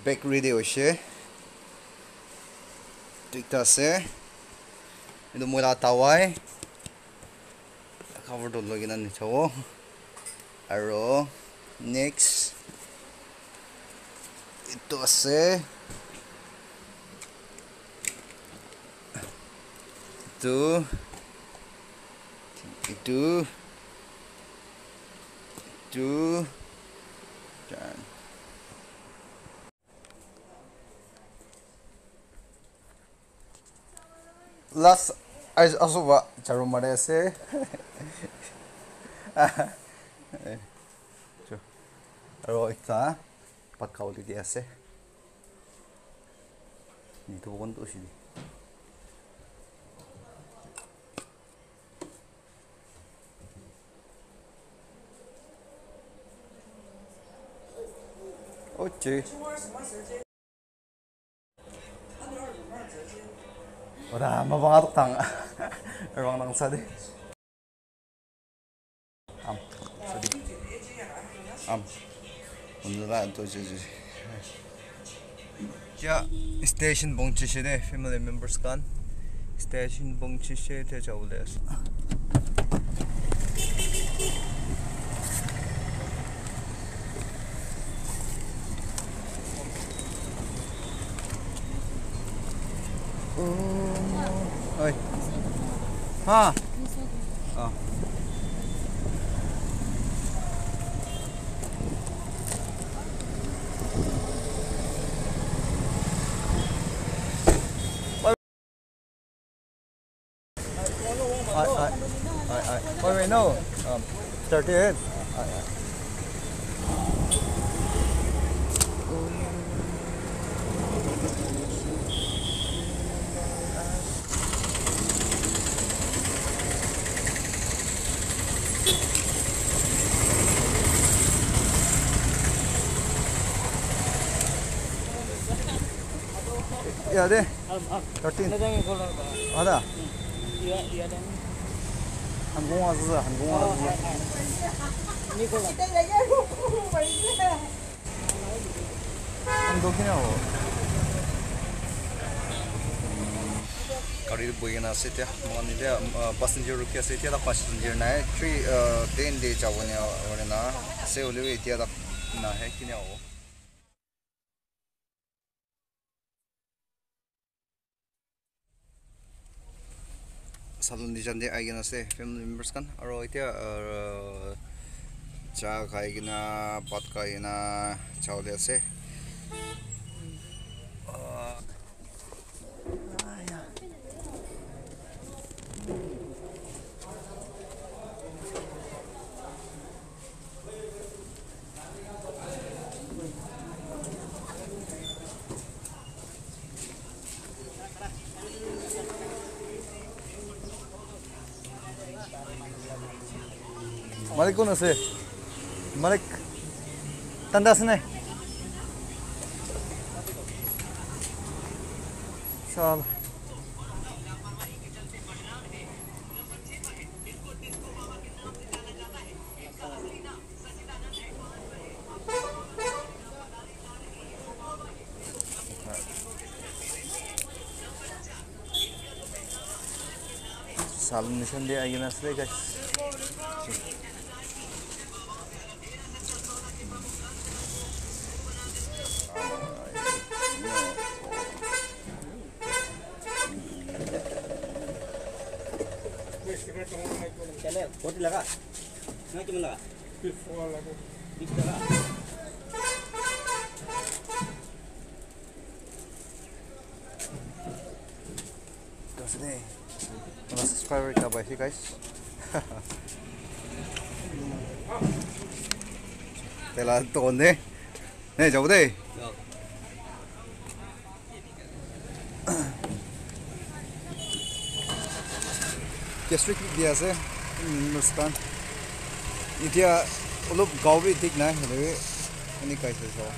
back radio siya Tiktas siya Ito mo lang taway Cover to lagi na nito Aro Next. Ito siya Ito Ito Ito Ito last as also wa ase aro ekta khawli di ase ni to bon to shi Oye. ora mabangatok tang erwang nang sadi am sadi am 오늘라 안토지지 야 스테이션 봉치시네 패밀리 멤버스 간 스테이션 봉치시에 대자올레스 Oh. Oi. Ha. Oh. I, I, I, I, I, I, बोइना से त्या मगन dia passenger rukia se त्या passenger na 3 10 day chawone ore na se ole dia da na he kinya o চালু দি চান্দি আহি কিনা আছে family মেম্বাৰ্চন আৰু এতিয়া চাহ খাই কিনা পাত খাই কিনা চাউলে আছে मलिक कौन से मलिक तंदा सुने चल साल निशान दिए आगे नाचले गई नहीं क्यों subscriber ka ba guys? Tela to ne. Ne, jauh deh. কেষ্ট্ৰিক দি আছে নুচকান এতিয়া অলপ গাঁৱে ঠিক নাই হেৰি এনেকুৱাই চাইছোঁ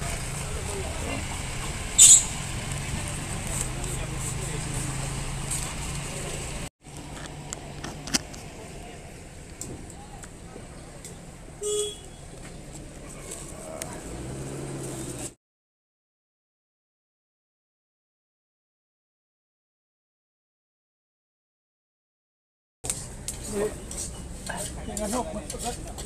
何?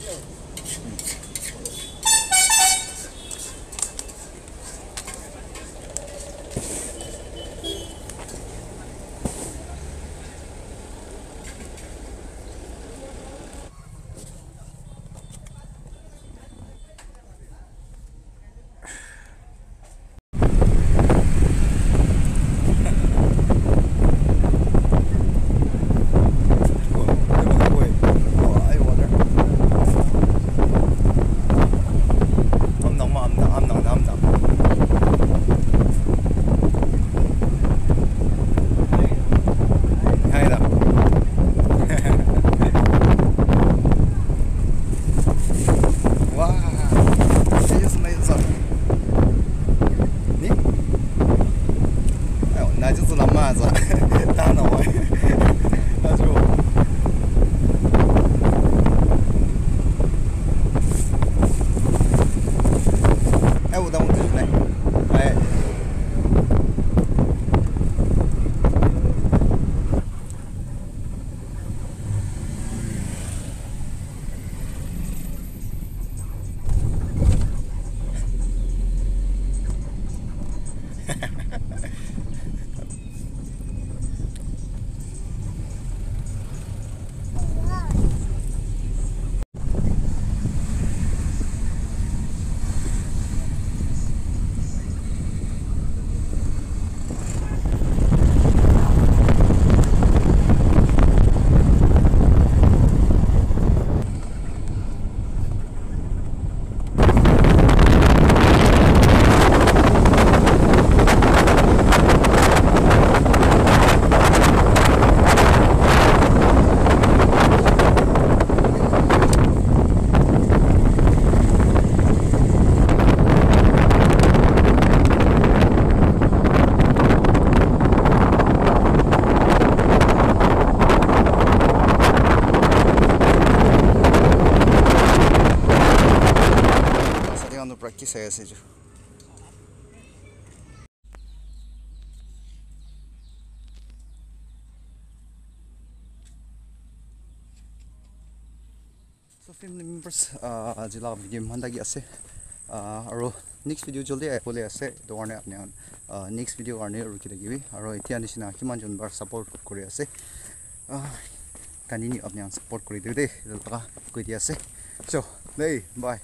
Uh, আজি লাগ ভিডিঅ' ইমান লাগি আছে আৰু নেক্সট ভিডিঅ' জলদি আহিবলৈ আছে সেইটো কাৰণে আপুনি নেক্সট ভিডিঅ' কাৰণে ৰখি থাকিবি আৰু এতিয়া নিচিনা কিমান যোনবাৰ ছাপৰ্ট কৰি আছে কণ্টিনিউ আপুনি ছাপৰ্ট কৰি দিওঁ দেই লগা কৈ দি আছে চ' দেই বাই